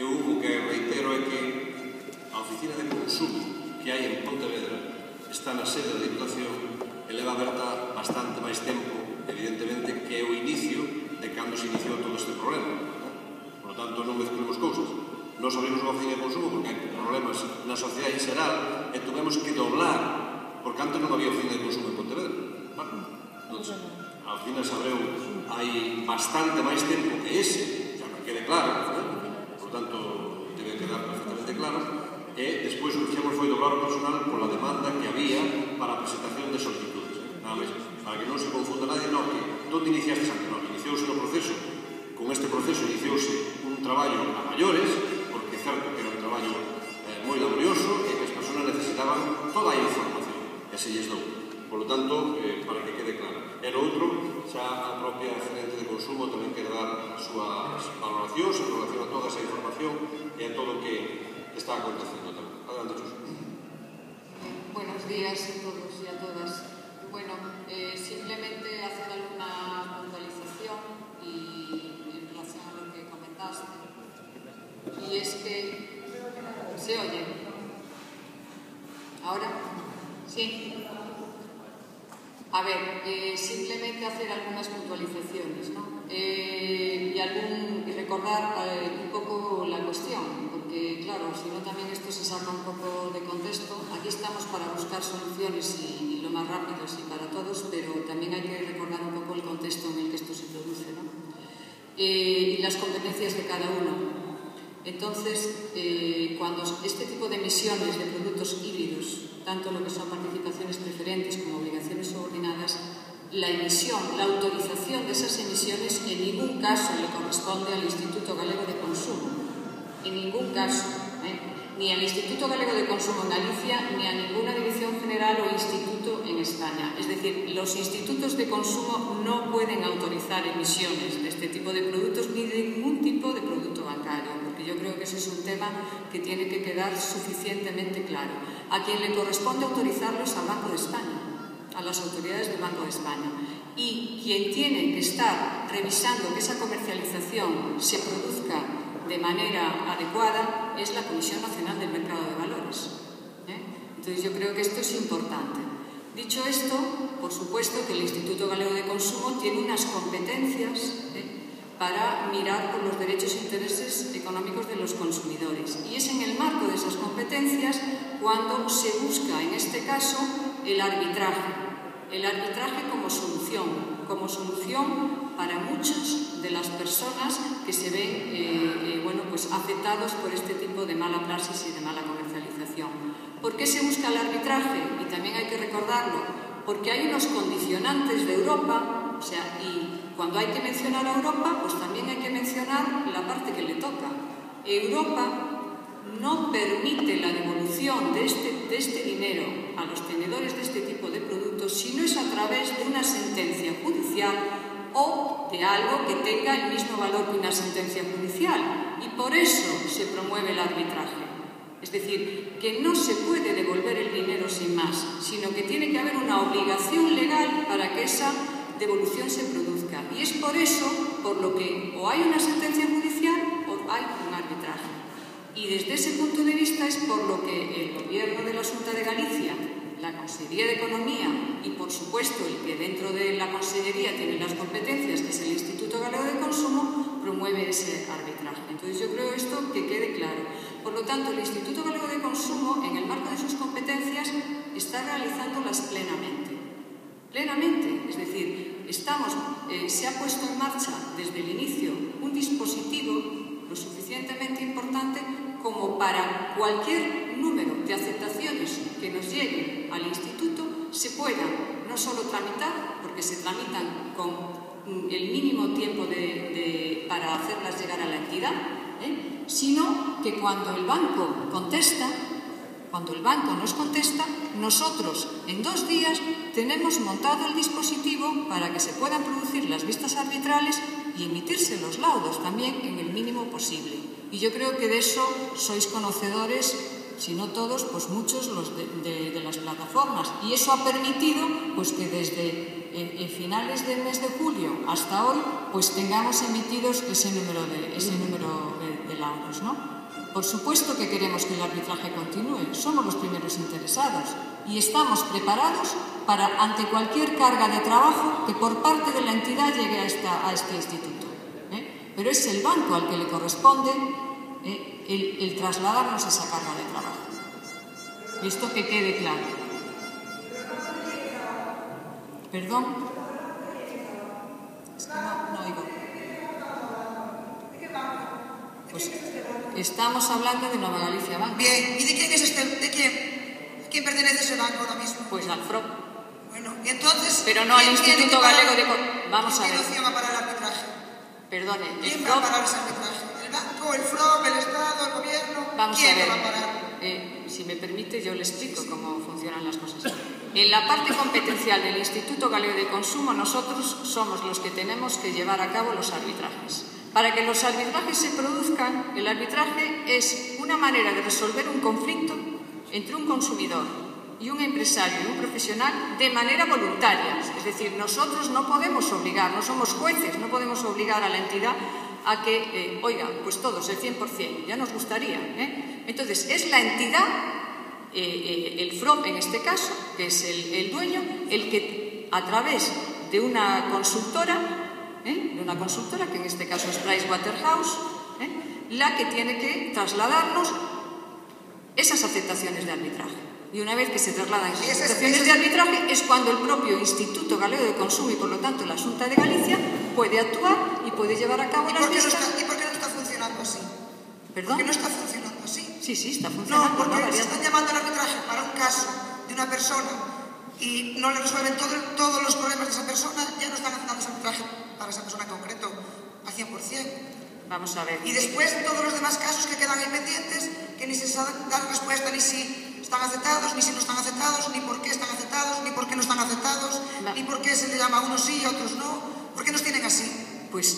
eu o que reitero é que a oficina de consumo que hai en Pontevedra está na sede da Diputación e leva aberta bastante máis tempo, evidentemente, que é o inicio de cando se iniciou todo este problema. Por lo tanto, non mezclemos cousas. Nos abrimos unha oficina de consumo porque hai problemas na sociedade en xeral e tuvemos que doblar, porque antes non había oficina de consumo en Pontevedra. Vale? Entón, a oficina se abreu hai bastante máis tempo que ese, xa que quede claro, claro, e despois o que fixemos foi doblar o personal pola demanda que había para a presentación de solicitudes. Nada máis, para que non se confunda nadie, non, que todo iniciaste ante non, iniciouse no proceso, con este proceso iniciouse un traballo a maiores, porque certo que era un traballo eh, moi laborioso e que as persoas necesitaban toda a información, e se lles dou. Por lo tanto, eh, para que quede claro. E no outro, xa a propia gerente de consumo tamén quer dar as súas valoracións en relación a toda esa información e a todo o que está acontecendo tamén. Adelante, Xus. Buenos días a todos y a todas. Bueno, eh, simplemente hacer alguna puntualización y en relación a lo que comentaste. Y es que se oye. ¿Ahora? Sí. A ver, eh, simplemente hacer algunas puntualizaciones ¿no? eh, y, algún, y recordar un poco la cuestión, porque claro, si no también esto se saca un poco de contexto. Aquí estamos para buscar soluciones y, lo más rápido y para todos, pero también hay que recordar un poco el contexto en el que esto se produce. Eh, y las competencias de cada uno. Entonces, eh, cuando este tipo de emisiones de productos híbridos tanto lo que son participaciones preferentes como obligaciones subordinadas, la emisión, la autorización de esas emisiones en ningún caso le corresponde al Instituto Galego de Consumo. En ningún caso. ¿eh? Ni al Instituto Galego de Consumo en Galicia, ni a ninguna dirección general o instituto en España. Es decir, los institutos de consumo no pueden autorizar emisiones de este tipo de productos ni de ningún tipo de producto bancario, porque yo creo que ese es un tema que tiene que quedar suficientemente claro. A quien le corresponde autorizarlo es al Banco de España, a las autoridades del Banco de España. Y quien tiene que estar revisando que esa comercialización se produzca de manera adecuada es la Comisión Nacional del Mercado de Valores. ¿eh? Entonces yo creo que esto es importante. Dicho esto, por supuesto que el Instituto Galego de Consumo tiene unas competencias ¿eh? para mirar por los derechos e intereses económicos de los consumidores. Y es en el marco de esas competencias cuando se busca, en este caso, el arbitraje. El arbitraje como solución, como solución para muchas de las personas que se ven eh, eh, bueno, pues afectados por este tipo de mala praxis y de mala comercialización. ¿Por qué se busca el arbitraje? Y también hay que recordarlo, porque hay unos condicionantes de Europa, o sea, y cuando hay que mencionar a Europa, pues también hay que mencionar la parte que le toca. Europa no permite la devolución de este, de este dinero a los tenedores de este tipo de productos si no es a través de una sentencia judicial o de algo que tenga el mismo valor que una sentencia judicial. Y por eso se promueve el arbitraje. Es decir, que no se puede devolver el dinero sin más, sino que tiene que haber una obligación legal para que esa devolución se produzca. Y es por eso por lo que o hay una sentencia judicial o hay un arbitraje. Y desde ese punto de vista es por lo que el Gobierno de la Junta de Galicia, la Consejería de Economía y, por supuesto, el que dentro de la Consellería tiene las competencias, que es el Instituto Galego de Consumo, promueve ese arbitraje. Entonces, yo creo esto que quede claro. Por lo tanto, el Instituto Galego de Consumo, en el marco de sus competencias, está realizándolas plenamente. Plenamente, es decir, estamos, eh, se ha puesto en marcha desde el inicio un dispositivo lo suficientemente importante como para cualquier número de aceptaciones que nos lleguen al instituto se puedan no solo tramitar, porque se tramitan con el mínimo tiempo de, para hacerlas llegar a la entidad, ¿eh? sino que cuando el banco contesta, cuando el banco nos contesta, nosotros en dos días tenemos montado el dispositivo para que se puedan producir las vistas arbitrales y emitirse los laudos también en el mínimo posible. Y yo creo que de eso sois conocedores, si no todos, pues muchos los de, las plataformas. Y eso ha permitido pues, que desde eh, eh, finales del mes de julio hasta hoy pues tengamos emitidos ese número de, ese número de, laudos. ¿no? Por supuesto que queremos que el arbitraje continúe, somos los primeros interesados y estamos preparados para, ante cualquier carga de trabajo que por parte de la entidad llegue a este instituto. Pero es el banco al que le corresponde ¿eh? el, el trasladarnos esa carga de trabajo. Esto que quede claro. ¿Perdón? Es que no, no oigo. Pues estamos hablando de Nueva Galicia Banco. Bien, ¿y de quién es este? ¿De quién? ¿Quién pertenece ese banco ahora mismo? Pues al FROP. Bueno, y entonces. Pero no al ¿quién tiene Instituto Galego de Vamos a ¿Quién ver. opción va a parar el arbitraje? Perdone, ¿Quién va a parar ese arbitraje? ¿El banco, el FROB, el Estado, el gobierno? Vamos ¿Quién a ver. va a parar? Eh, si me permite, yo le explico cómo funcionan las cosas. En la parte competencial del Instituto Galego de Consumo, nosotros somos los que tenemos que llevar a cabo los arbitrajes. Para que los arbitrajes se produzcan, el arbitraje es una manera de resolver un conflicto entre un consumidor y un empresario y un profesional de manera voluntaria. Es decir, nosotros no podemos obligar, no somos jueces, no podemos obligar a la entidad a que, eh, oiga, pues todos, el 100%, ya nos gustaría. ¿eh? Entonces, es la entidad, eh, el FROP en este caso, que es el, el dueño, el que a través de una consultora, de una consultora, que en este caso es Pricewaterhouse, la que tiene que trasladarnos esas aceptaciones de arbitraje. Y una vez que se trasladan esas esas- de arbitraje es cuando el propio Instituto Galego de Consumo y por lo tanto la Junta de Galicia puede actuar y puede llevar a cabo ¿Y las por, qué no vistas. está, ¿Y por qué no está funcionando así? ¿Perdón? ¿Por qué no está funcionando así? Sí, sí, está No, funcionando. porque ¿no? se están llamando al arbitraje para un caso de una persona y no le resuelven todo- todos los problemas de esa persona, ya no están haciendo ese arbitraje para esa persona en concreto al 100%. Vamos a ver. Y después todos los demás casos que quedan ahí pendientes, que ni se dar respuesta ni si están aceptados, ni si no están aceptados, ni por qué están aceptados, ni por qué no están aceptados, ni por qué se le llama a unos sí y a otros no. ¿Por qué nos tienen así? Pues,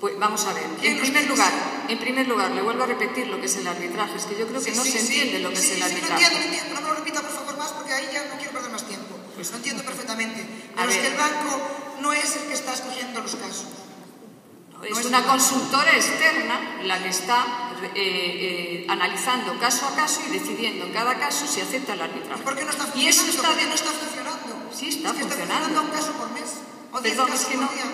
pues vamos a ver. ¿Quién En primer lugar, en primer lugar, le vuelvo a repetir lo que es el arbitraje. Es que yo creo que Sí, no sí, se sí. entiende lo que Sí, es el sí, arbitraje. No entiendo, no entiendo. No me lo repita, por favor, más, porque ahí ya no quiero perder más tiempo. Pues- lo entiendo perfectamente. A Pero es ver. que el banco no es el que está escogiendo los casos. Es No es una una- consultora externa la que está eh, eh, analizando caso a caso y decidiendo en cada caso si acepta el arbitraje. ¿Y por qué no está Y eso funcionando? está ¿Por qué de- no está funcionando? Sí, está es que funcionando. está funcionando un caso por mes. O Perdón, es casos que por no, día.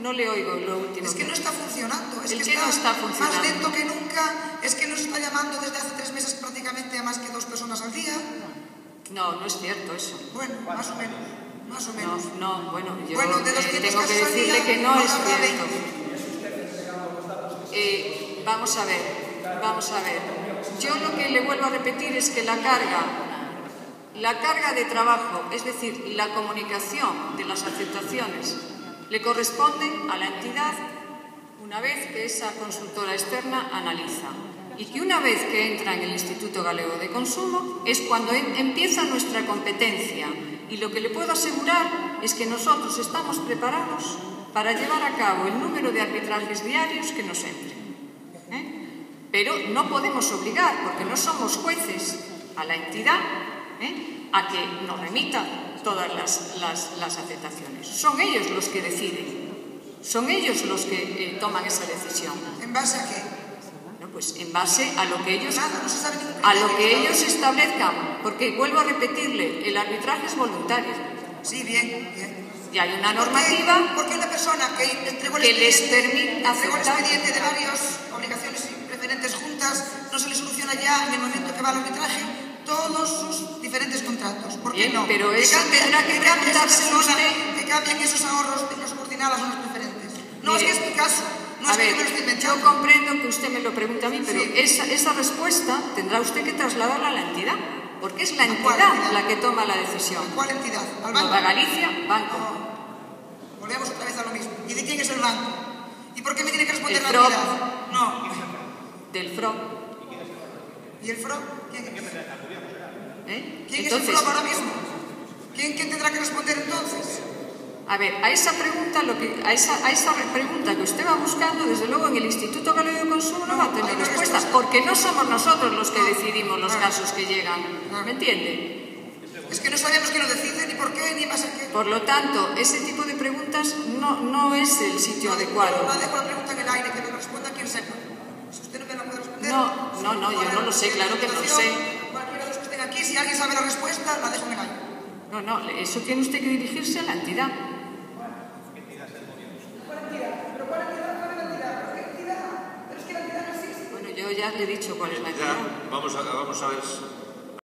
no le oigo lo último. Es que no está funcionando. Es ¿El que qué no está funcionando? más lento que nunca. Es que nos está llamando desde hace tres meses prácticamente a más que dos personas al día. No, no es cierto eso. Bueno, más o menos. Más o No, menos. no, bueno, yo Bueno, de eh, 200 tengo que decirle día, que no es cierto. 20. Eh, vamos a ver, vamos a ver. Yo lo que le vuelvo a repetir es que la carga, la carga de trabajo, es decir, la comunicación de las aceptaciones, le corresponde a la entidad una vez que esa consultora externa analiza. Y que una vez que entra en el Instituto Galego de Consumo es cuando em- empieza nuestra competencia. Y lo que le puedo asegurar es que nosotros estamos preparados para llevar a cabo el número de arbitrajes diarios que nos entren. Pero no podemos obligar, porque no somos jueces, a la entidad ¿eh? a que nos remita todas las, las- las aceptaciones. Son ellos los que deciden, son ellos los que eh, toman esa decisión. ¿En base a qué? Bueno, pues en base a lo que ellos Nada, no a lo que ellos establezcan, porque vuelvo a repetirle, el arbitraje es voluntario Sí, bien, bien. y hay una ¿Por qué- normativa ¿Por qué una persona que entregó el que les permite entregó el aceptar- expediente de varias obligaciones y preferentes juntas no ya en el momento que va al arbitraje todos sus diferentes contratos? ¿Por qué Bien, no? pero eso tendrá que cambie esa preguntárselo persona, usted. Que cambien esos ahorros de unas subordinadas a unas preferentes. No, Mire, es que es mi caso. No a es que ver, yo me lo yo comprendo que usted me lo pregunte a mí, pero Sí. esa, esa respuesta tendrá usted que trasladarla a la entidad, porque es la entidad entidad? la que toma la decisión. ¿Cuál entidad? ¿Al banco? Nueva Galicia, banco. No. Volvemos otra vez a lo mismo. ¿Y de quién es el banco? ¿Y por qué me tiene que responder El la FROB. entidad? No. Del FRO. ¿Y el FRO? ¿Quién es? ¿eh? ¿Quién Entonces, es el FROB ahora mismo? ¿Quién, ¿Quién tendrá que responder entonces? a ver, a esa pregunta, lo que, a, esa, a esa pregunta que usted va buscando, desde luego en el Instituto Galego de Consumo no va a tener una respuesta, porque no somos nosotros los que decidimos los Ah. casos que llegan. Ah. ¿Me entiende? Es que no sabemos quién lo decide, ni por qué, ni más a qué. Por lo tanto, ese tipo de preguntas no, no es el sitio adecuado. No dejo la pregunta en el aire, que me lo responda quien sepa. Si usted no me la puede responder. No, no, yo no lo sé, claro que no lo sé. Cualquiera de los que estén aquí, si alguien sabe la respuesta, la dejo en el aire. No, no, eso tiene usted que dirigirse a la entidad. Bueno, yo ya le he dicho cuál es la entidad. Ya, vamos a, vamos a ver